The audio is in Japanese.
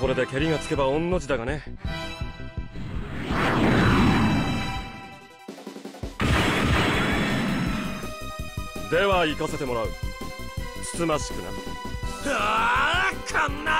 これで蹴りがつけば御の字だがね。では行かせてもらう。つつましくな。ああこんな。